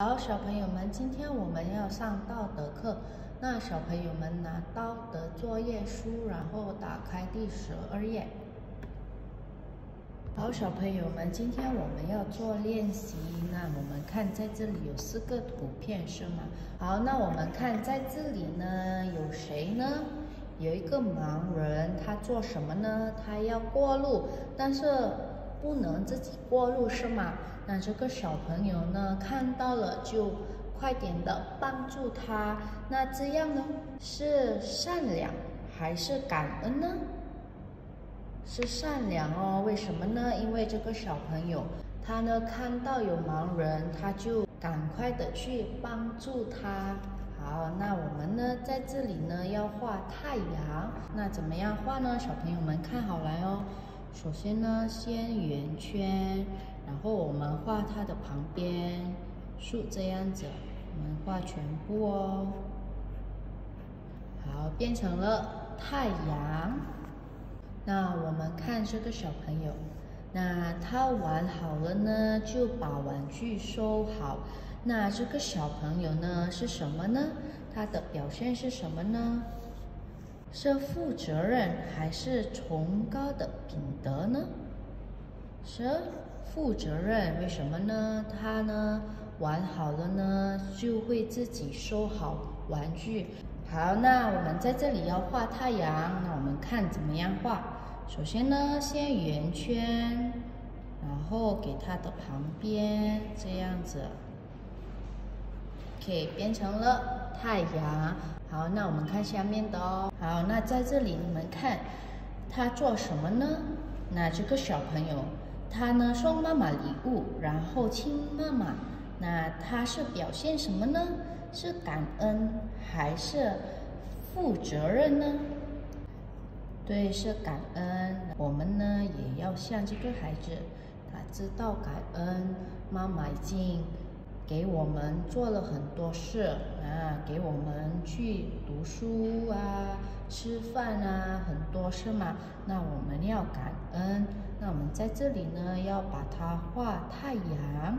好，小朋友们，今天我们要上道德课。那小朋友们拿道德作业书，然后打开第十二页。好，小朋友们，今天我们要做练习。那我们看，在这里有四个图片，是吗？好，那我们看在这里呢，有谁呢？有一个盲人，他做什么呢？他要过路，但是不能自己过路，是吗？那这个小朋友呢，看到了就快点的帮助他。那这样呢，是善良还是感恩呢？是善良哦。为什么呢？因为这个小朋友他呢，看到有盲人，他就赶快的去帮助他。好，那我们呢，在这里呢要画太阳，那怎么样画呢？小朋友们看好来哦。首先呢，先圆圈，然后我们画它的旁边，树这样子，我们画全部哦。好，变成了太阳。那我们看这个小朋友，那他玩好了呢，就把玩具收好。那这个小朋友呢是什么呢？他的表现是什么呢？是负责任还是崇高的品德呢？是负责任，为什么呢？他呢玩好了呢，就会自己收好玩具。好，那我们在这里要画太阳，那我们看怎么样画？首先呢，先圆圈，然后给它的旁边这样子。OK，变成了太阳。好，那我们看下面的哦。好，那在这里你们看，他做什么呢？那这个小朋友，他呢送妈妈礼物，然后亲妈妈。那他是表现什么呢？是感恩还是负责任呢？对，是感恩。我们呢也要像这个孩子，他知道感恩，妈妈已经。给我们做了很多事啊，给我们去读书啊、吃饭啊，很多事嘛。那我们要感恩。那我们在这里呢，要把它画太阳，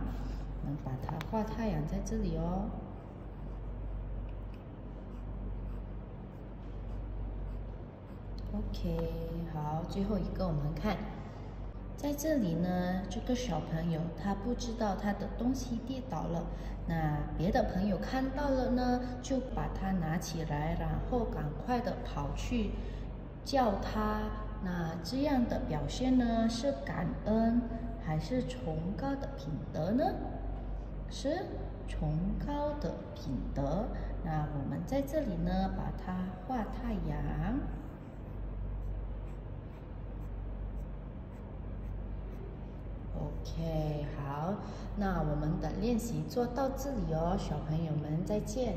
我们把它画太阳在这里哦。OK，好，最后一个我们看。在这里呢，这个小朋友他不知道他的东西跌倒了，那别的朋友看到了呢，就把它拿起来，然后赶快的跑去叫他。那这样的表现呢，是感恩还是崇高的品德呢？是崇高的品德。那我们在这里呢，把它画太阳。OK，好，那我们的练习做到这里哦，小朋友们再见。